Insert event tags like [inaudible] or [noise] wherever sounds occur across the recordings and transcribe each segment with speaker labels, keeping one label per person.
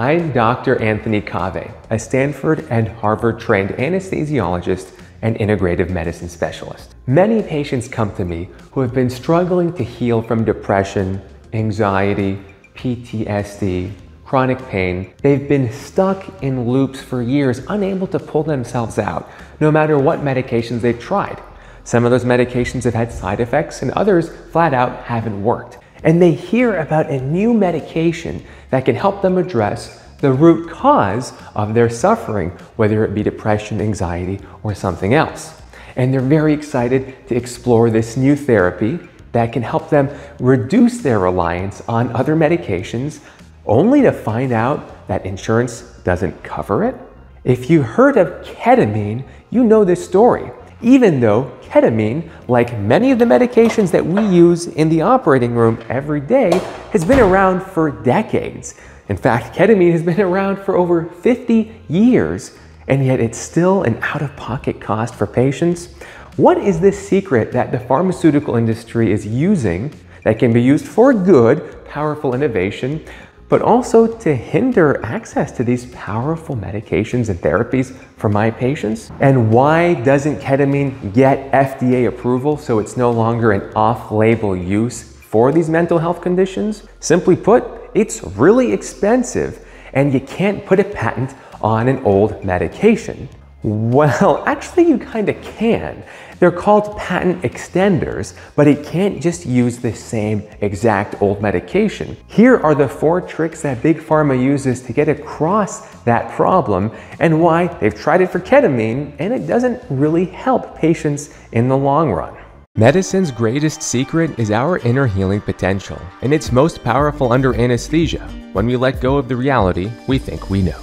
Speaker 1: I'm Dr. Anthony Kaveh, a Stanford and Harvard trained anesthesiologist and integrative medicine specialist. Many patients come to me who have been struggling to heal from depression, anxiety, PTSD, chronic pain. They've been stuck in loops for years, unable to pull themselves out, no matter what medications they've tried. Some of those medications have had side effects, and others flat out haven't worked. And they hear about a new medication that can help them address the root cause of their suffering, whether it be depression, anxiety, or something else. And they're very excited to explore this new therapy that can help them reduce their reliance on other medications, only to find out that insurance doesn't cover it. If you heard of ketamine, you know this story. Even though ketamine, like many of the medications that we use in the operating room every day, has been around for decades. In fact, ketamine has been around for over 50 years, and yet it's still an out of pocket cost for patients. What is the secret that the pharmaceutical industry is using that can be used for good, powerful innovation, but also to hinder access to these powerful medications and therapies for my patients? And why doesn't ketamine get FDA approval so it's no longer an off label use for these mental health conditions? Simply put, it's really expensive and you can't put a patent on an old medication. Well, [laughs] actually, you kind of can. They're called patent extenders, but it can't just use the same exact old medication. Here are the four tricks that Big Pharma uses to get across that problem and why they've tried it for ketamine and it doesn't really help patients in the long run. Medicine's greatest secret is our inner healing potential, and it's most powerful under anesthesia, when we let go of the reality we think we know.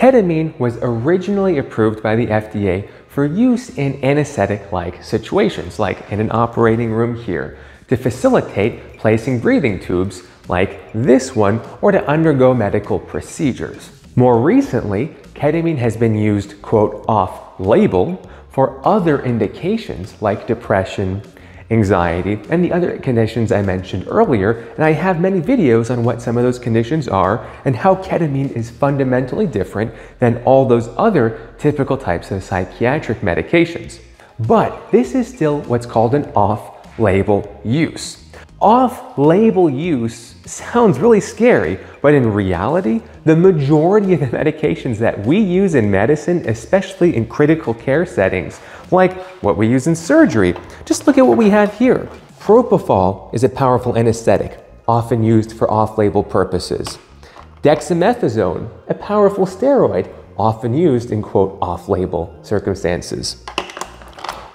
Speaker 1: Ketamine was originally approved by the FDA for use in anesthetic-like situations, like in an operating room here, to facilitate placing breathing tubes like this one, or to undergo medical procedures. More recently, ketamine has been used, quote, off-label for other indications like depression, anxiety, and the other conditions I mentioned earlier, and I have many videos on what some of those conditions are and how ketamine is fundamentally different than all those other typical types of psychiatric medications. But this is still what's called an off-label use. Off-label use sounds really scary, but in reality, the majority of the medications that we use in medicine, especially in critical care settings, like what we use in surgery, just look at what we have here. Propofol is a powerful anesthetic, often used for off-label purposes. Dexamethasone, a powerful steroid, often used in quote off-label circumstances.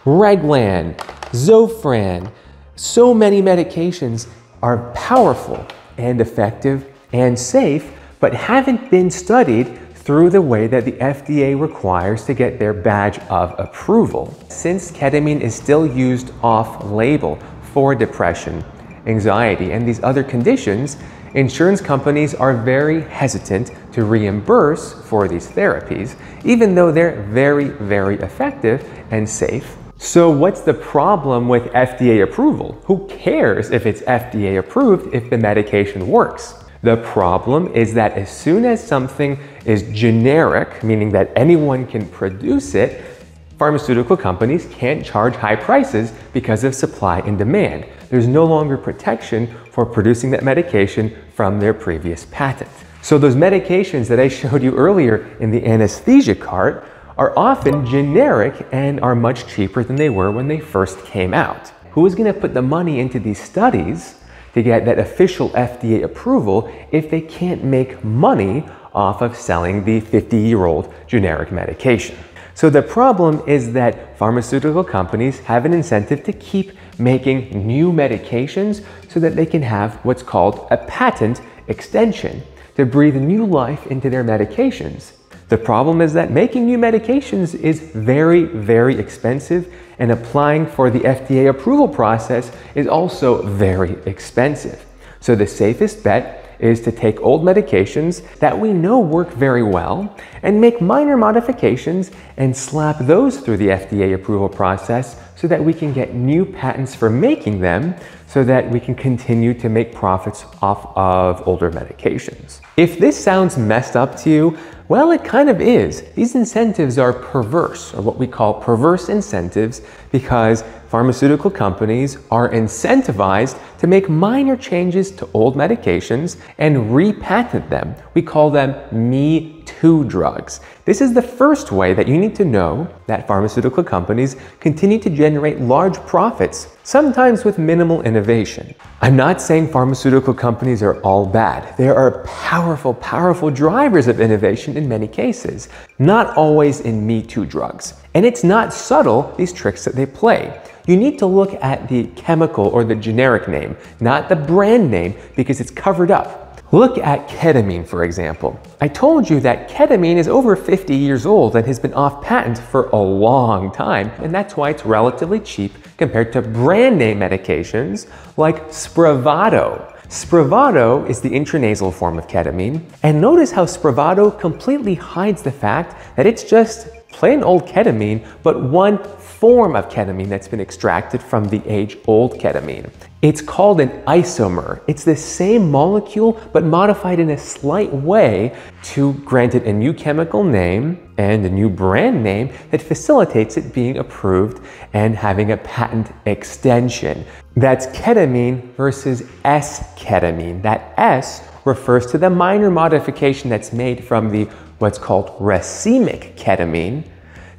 Speaker 1: Reglan, Zofran, so many medications are powerful and effective and safe, but haven't been studied through the way that the FDA requires to get their badge of approval. Since ketamine is still used off-label for depression, anxiety, and these other conditions, insurance companies are very hesitant to reimburse for these therapies, even though they're very, very effective and safe so what's the problem with FDA approval? Who cares if it's FDA approved if the medication works? The problem is that as soon as something is generic, meaning that anyone can produce it, pharmaceutical companies can't charge high prices because of supply and demand. There's no longer protection for producing that medication from their previous patent. So those medications that I [laughs] showed you earlier in the anesthesia cart are often generic and are much cheaper than they were when they first came out. Who is going to put the money into these studies to get that official FDA approval if they can't make money off of selling the 50 year old generic medication? So the problem is that pharmaceutical companies have an incentive to keep making new medications so that they can have what's called a patent extension to breathe new life into their medications. The problem is that making new medications is very, very expensive and applying for the FDA approval process is also very expensive. So the safest bet is to take old medications that we know work very well and make minor modifications and slap those through the FDA approval process so that we can get new patents for making them so that we can continue to make profits off of older medications. If this sounds messed up to you, well, it kind of is. These incentives are perverse, or what we call perverse incentives, because pharmaceutical companies are incentivized to make minor changes to old medications and repatent them. We call them Me Too drugs. This is the first way that you need to know that pharmaceutical companies continue to generate large profits, sometimes with minimal innovation. I'm not saying pharmaceutical companies are all bad. There are powerful, powerful drivers of innovation in many cases, not always in Me Too drugs. And it's not subtle, these tricks that they play. You need to look at the chemical or the generic name, not the brand name, because it's covered up. Look at ketamine, for example. I told you that ketamine is over 50 years old and has been off patent for a long time, and that's why it's relatively cheap compared to brand name medications like Spravato. Spravato is the intranasal form of ketamine, and notice how Spravato completely hides the fact that it's just plain old ketamine, but one form of ketamine that's been extracted from the age-old ketamine. It's called an isomer. It's the same molecule, but modified in a slight way to grant it a new chemical name and a new brand name that facilitates it being approved and having a patent extension. That's ketamine versus S-ketamine. That S refers to the minor modification that's made from the what's called racemic ketamine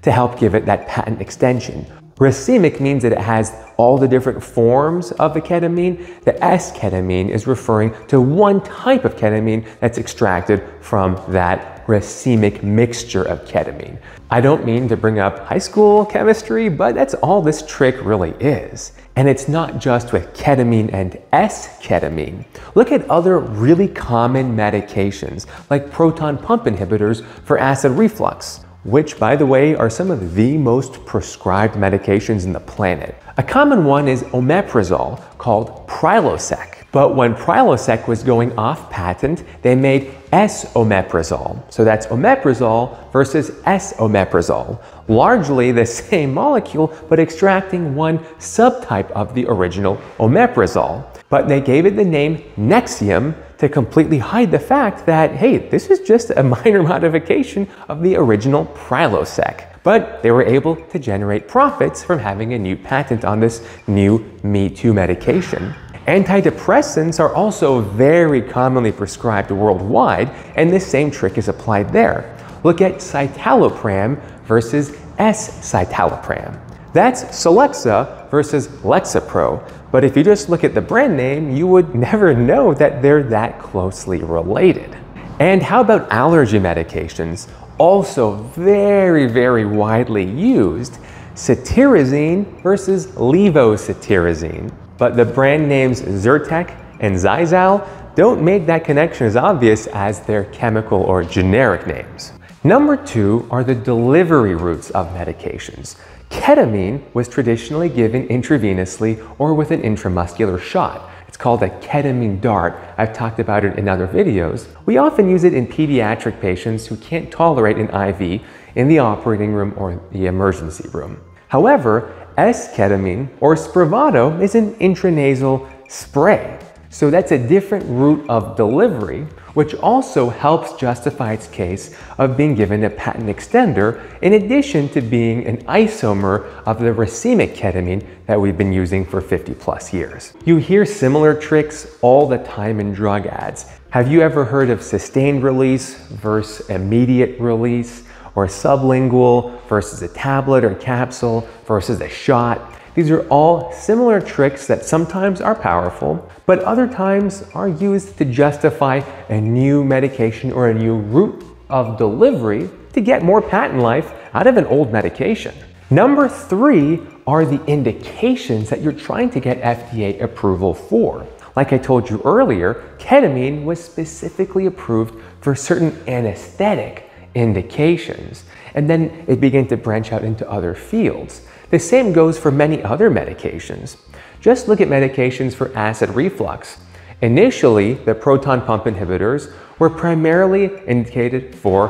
Speaker 1: to help give it that patent extension. Racemic means that it has all the different forms of the ketamine. The S-ketamine is referring to one type of ketamine that's extracted from that racemic mixture of ketamine. I don't mean to bring up high school chemistry, but that's all this trick really is. And it's not just with ketamine and S-ketamine. Look at other really common medications like proton pump inhibitors for acid reflux which, by the way, are some of the most prescribed medications in the planet. A common one is omeprazole, called Prilosec. But when Prilosec was going off patent, they made S-omeprazole. So that's omeprazole versus S-omeprazole. Largely the [laughs] same molecule, but extracting one subtype of the original omeprazole. But they gave it the name Nexium to completely hide the fact that, hey, this is just a [laughs] minor modification of the original Prilosec. But they were able to generate profits from having a new patent on this new Me Too medication. Antidepressants are also very commonly prescribed worldwide, and this same trick is applied there. Look at citalopram versus S-citalopram. That's Celexa versus Lexapro. But if you just look at the brand name, you would [laughs] never know that they're that closely related. And how about allergy medications? Also very, very widely used. Cetirizine versus levocetirizine. But the brand names Zyrtec and Xyzal don't make that connection as obvious as their chemical or generic names. Number two are the delivery routes of medications. Ketamine was traditionally given intravenously or with an intramuscular shot. It's called a ketamine dart. I've talked about it in other videos. We often use it in pediatric patients who can't tolerate an IV in the operating room or the emergency room. However, S-ketamine or Spravato is an intranasal spray. So that's a different route of delivery which also helps justify its case of being given a patent extender in addition to being an isomer of the racemic ketamine that we've been using for 50 plus years. You hear similar tricks all the time in drug ads. Have you ever heard of sustained release versus immediate release? Or sublingual versus a tablet or capsule versus a shot. These are all similar tricks that sometimes are powerful, but other times are used to justify a new medication or a new route of delivery to get more patent life out of an old medication. Number three are the indications that you're trying to get FDA approval for. Like I told you earlier, ketamine was specifically approved for certain anesthetic indications, and then it began to branch out into other fields. The same goes for many other medications. Just look at medications for acid reflux. Initially, the proton pump inhibitors were primarily indicated for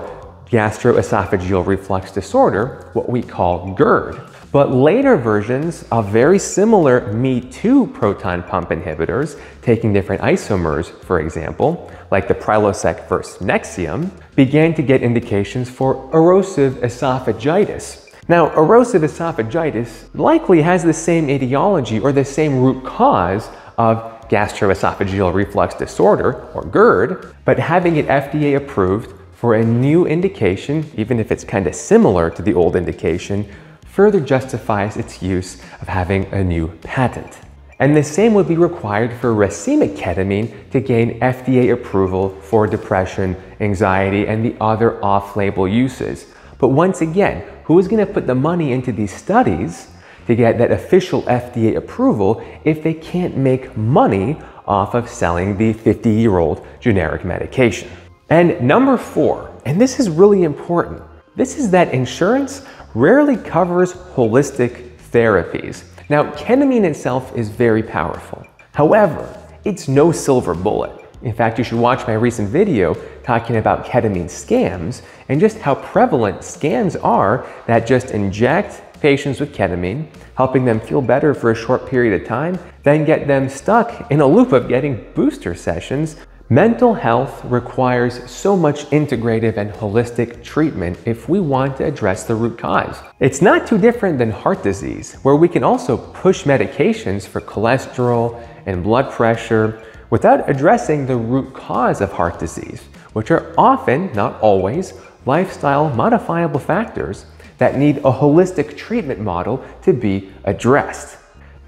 Speaker 1: gastroesophageal reflux disorder, what we call GERD. But later versions of very similar Me-too proton pump inhibitors, taking different isomers, for example, like the Prilosec versus Nexium, began to get indications for erosive esophagitis. Now, erosive esophagitis likely has the same etiology or the same root cause of gastroesophageal reflux disorder, or GERD, but having it FDA approved for a new indication, even if it's kind of similar to the old indication, further justifies its use of having a new patent. And the same would be required for racemic ketamine to gain FDA approval for depression, anxiety, and the other off-label uses. But once again, who is going to put the money into these studies to get that official FDA approval if they can't make money off of selling the 50-year-old generic medication? And number four, and this is really important, this is that insurance rarely covers holistic therapies. Now, ketamine itself is very powerful. However, it's no silver bullet. In fact, you should watch my recent video talking about ketamine scams and just how prevalent scams are that just inject patients with ketamine, helping them feel better for a short period of time, then get them stuck in a loop of getting booster sessions Mental health requires so much integrative and holistic treatment if we want to address the root cause. It's not too different than heart disease, where we can also push medications for cholesterol and blood pressure without addressing the root cause of heart disease, which are often, not always, lifestyle modifiable factors that need a holistic treatment model to be addressed.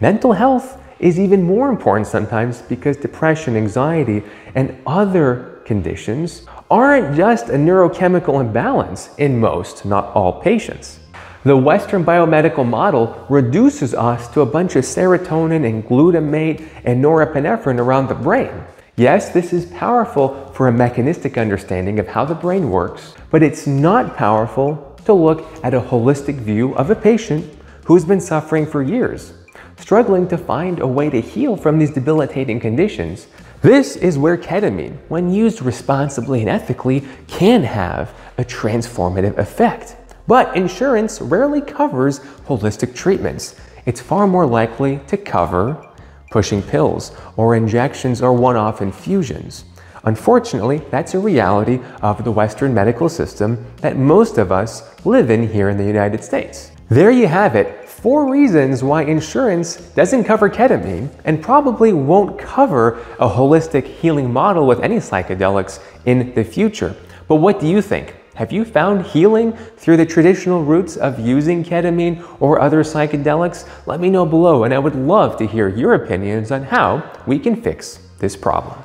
Speaker 1: Mental health is even more important sometimes because depression, anxiety, and other conditions aren't just a neurochemical imbalance in most, not all patients. The Western biomedical model reduces us to a bunch of serotonin and glutamate and norepinephrine around the brain. Yes, this is powerful for a mechanistic understanding of how the brain works, but it's not powerful to look at a holistic view of a patient who's been suffering for years struggling to find a way to heal from these debilitating conditions. This is where ketamine, when used responsibly and ethically, can have a transformative effect. But insurance rarely covers holistic treatments. It's far more likely to cover pushing pills or injections or one-off infusions. Unfortunately, that's a reality of the Western medical system that most of us live in here in the United States. There you have it, four reasons why insurance doesn't cover ketamine and probably won't cover a holistic healing model with any psychedelics in the future. But what do you think? Have you found healing through the traditional routes of using ketamine or other psychedelics? Let me know below, and I would love to hear your opinions on how we can fix this problem.